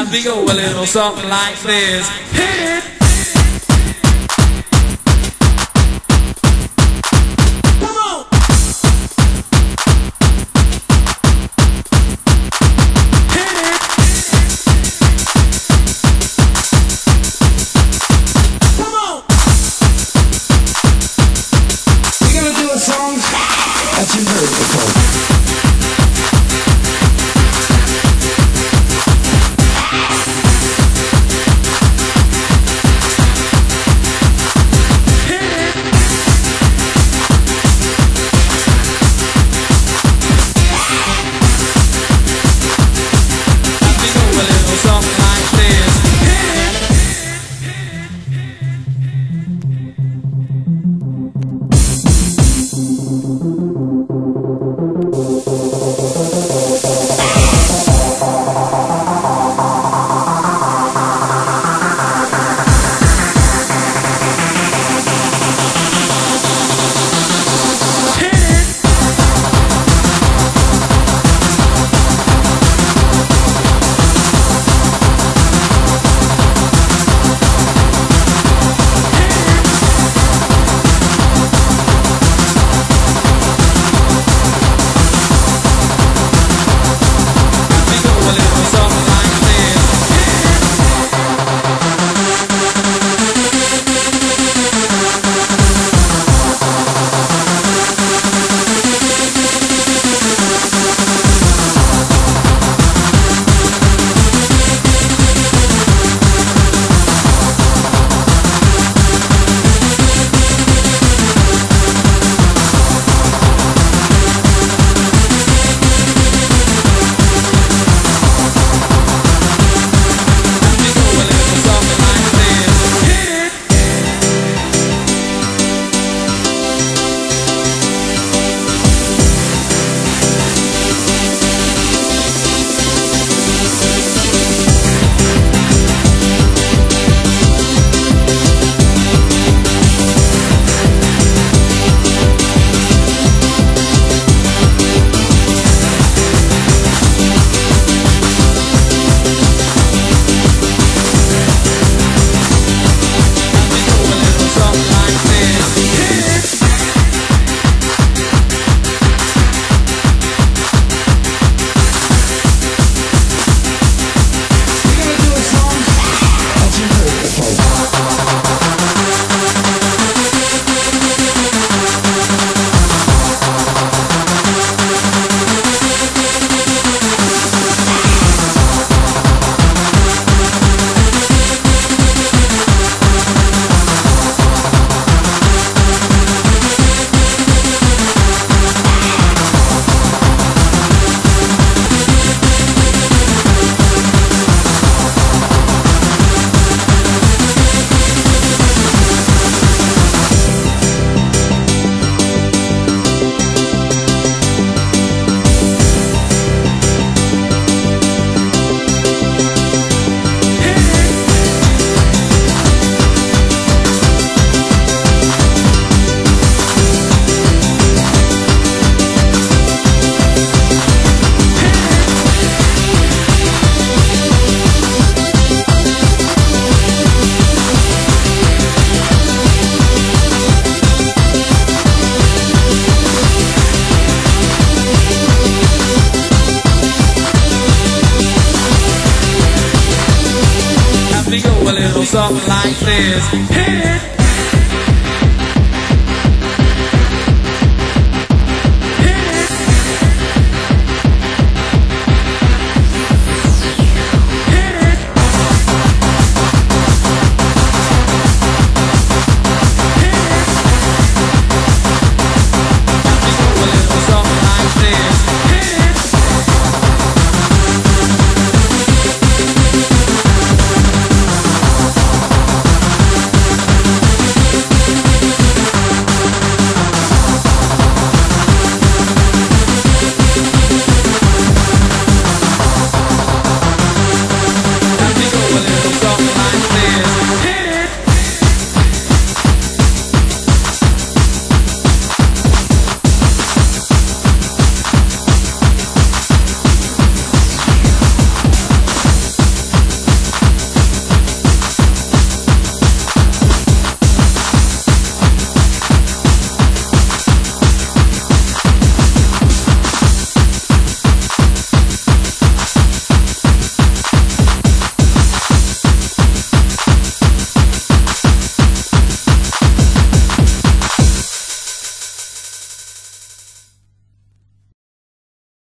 as we go a little something like this. Hit it. says, hey!